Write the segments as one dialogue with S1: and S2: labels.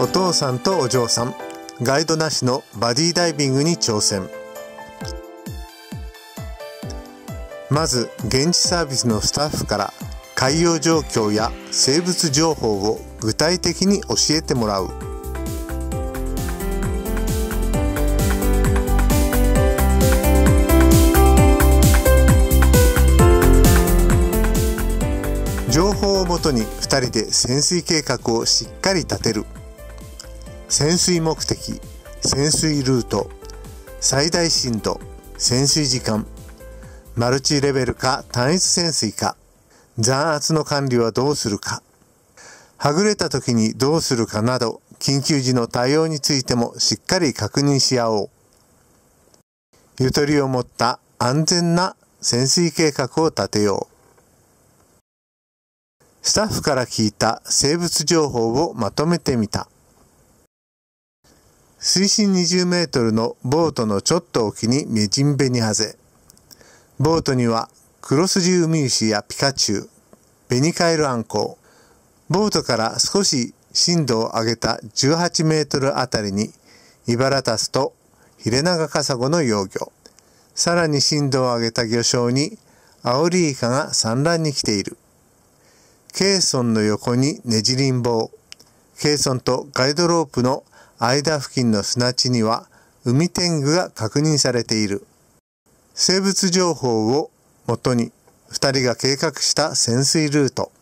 S1: お父さんとお嬢さんガイドなしのバディダイビングに挑戦。まず現地サービスのスタッフから海洋状況や生物情報を具体的に教えてもらう。情報をもとに2人で潜水計画をしっかり立てる。潜水目的潜水ルート最大深度潜水時間マルチレベルか単一潜水か残圧の管理はどうするかはぐれた時にどうするかなど緊急時の対応についてもしっかり確認し合おうゆとりを持った安全な潜水計画を立てようスタッフから聞いた生物情報をまとめてみた。水深20メートルのボートのちょっと沖にメジンベニハゼ。ボートにはクロスジウミウシやピカチュウ、ベニカエルアンコウ。ボートから少し深度を上げた18メートルあたりにイバラタスとヒレナガカサゴの幼魚。さらに深度を上げた魚礁にアオリイカが産卵に来ている。ケーソンの横にねじりん棒。ケーソンとガイドロープの間付近の砂地には海天狗が確認されている。生物情報をもとに二人が計画した潜水ルート。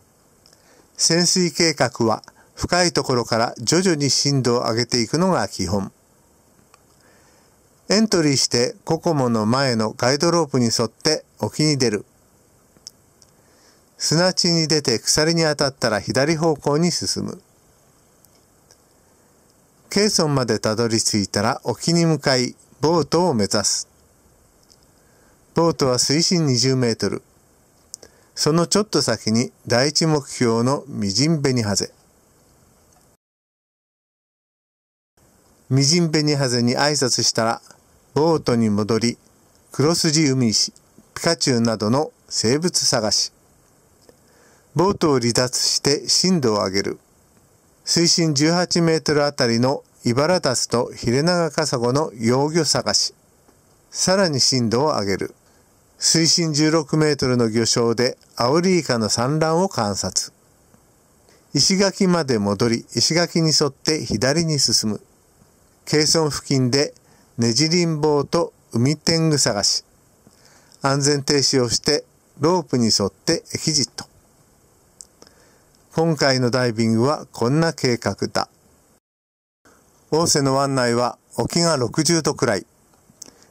S1: 潜水計画は深いところから徐々に深度を上げていくのが基本。エントリーしてココモの前のガイドロープに沿って沖に出る。砂地に出て鎖に当たったら左方向に進む。ケーソンまでたどり着いたら沖に向かいボートを目指す。ボートは水深20メートル。そのちょっと先に第一目標のミジンベニハゼ。ミジンベニハゼに挨拶したらボートに戻りクロスジウミイシ、ピカチュウなどの生物探し。ボートを離脱して深度を上げる。水深18メートルあたりのイバラダスとヒレナガカサゴの幼魚探し。さらに深度を上げる。水深16メートルの魚礁でアオリイカの産卵を観察。石垣まで戻り、石垣に沿って左に進む。ケーソン付近でネジリンボウと海天狗探し。安全停止をしてロープに沿ってエキジット。今回のダイビングはこんな計画だ。大瀬の湾内は沖が60度くらい。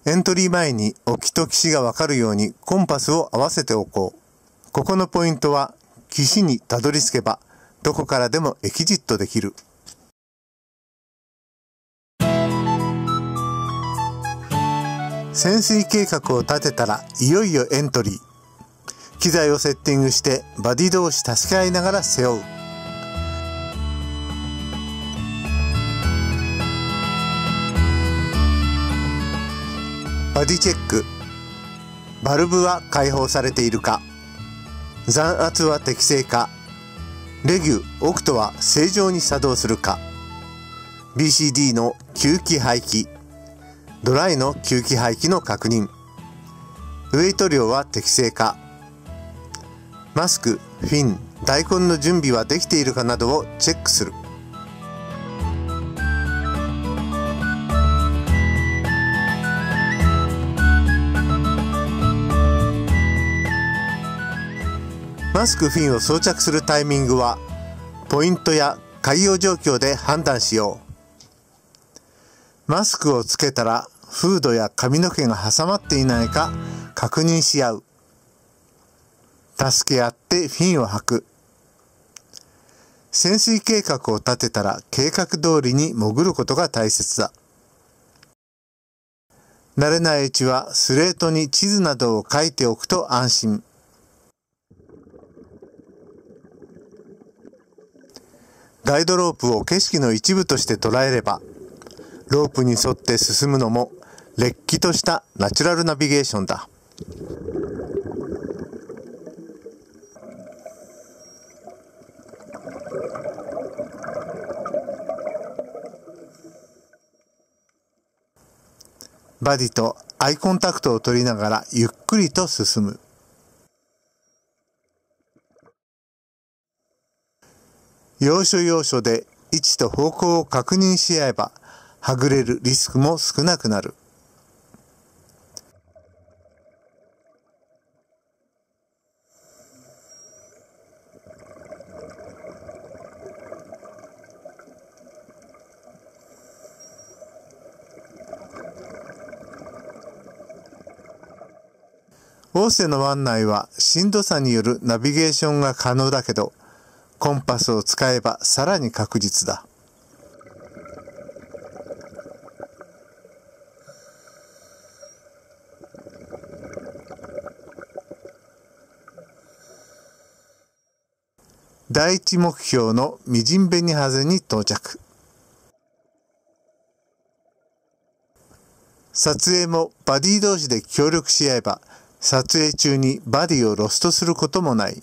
S1: エントリー前に沖と岸がわかるようにコンパスを合わせておこう。ここのポイントは岸にたどり着けばどこからでもエキジットできる。潜水計画を立てたらいよいよエントリー。機材をセッティングしてバディ同士助け合いながら背負う。バディチェック。バルブは開放されているか。残圧は適正か。レギュ、オクトは正常に作動するか。BCD の吸気排気。ドライの吸気排気の確認。ウェイト量は適正か。マスク、フィン、大根の準備はできているかなどをチェックする。マスクフィンを装着するタイミングはポイントや海洋状況で判断しよう。マスクをつけたらフードや髪の毛が挟まっていないか確認し合う。助け合ってフィンを吐く。潜水計画を立てたら計画通りに潜ることが大切だ。慣れないうちはスレートに地図などを書いておくと安心。ガイドロープを景色の一部として捉えれば、ロープに沿って進むのも、れっきとしたナチュラルナビゲーションだ。バディとアイコンタクトを取りながらゆっくりと進む。要所要所で位置と方向を確認し合えば、はぐれるリスクも少なくなる。大瀬の湾内は深度差によるナビゲーションが可能だけど、コンパスを使えばさらに確実だ。第一目標のミジンベニハゼに到着。撮影もバディ同士で協力し合えば撮影中にバディをロストすることもない。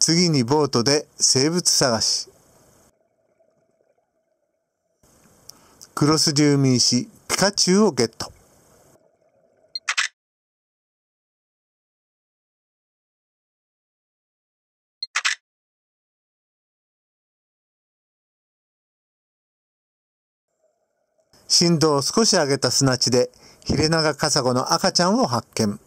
S1: 次にボートで生物探し。クロスジューミーシピカチュウをゲット。振動を少し上げた砂地でヒレナガカサゴの赤ちゃんを発見。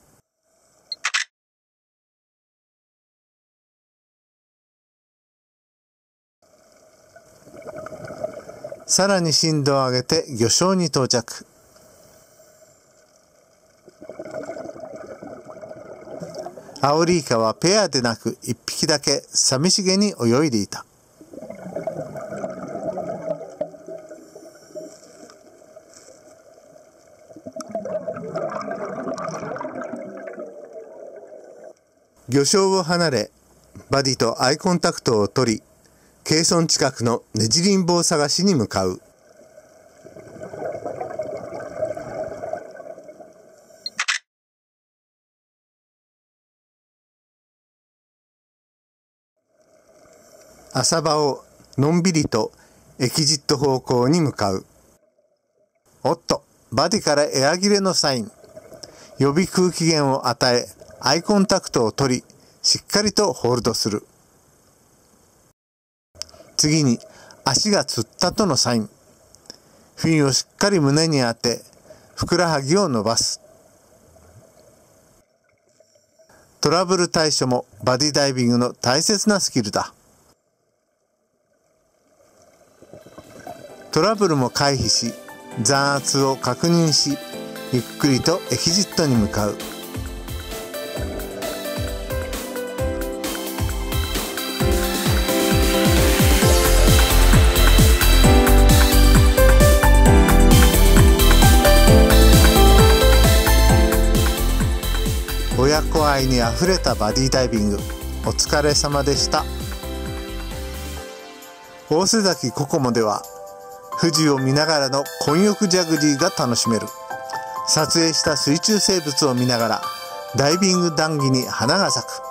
S1: さらに振動を上げて魚礁に到着。アオリイカはペアでなく一匹だけ寂しげに泳いでいた。魚礁を離れ、バディとアイコンタクトを取り、ケーソン近くのネジリン棒探しに向かう。浅場をのんびりとエキジット方向に向かう。おっと、バディからエア切れのサイン。予備空気源を与え、アイコンタクトを取り、しっかりとホールドする。次に、足がつったとのサイン。フィンをしっかり胸に当て、ふくらはぎを伸ばす。トラブル対処もバディダイビングの大切なスキルだ。トラブルも回避し、残圧を確認し、ゆっくりとエキジットに向かう。親子愛にあふれたバディダイビング。お疲れ様でした。大瀬崎ココモでは富士を見ながらの混浴ジャグジーが楽しめる。撮影した水中生物を見ながらダイビング談義に花が咲く。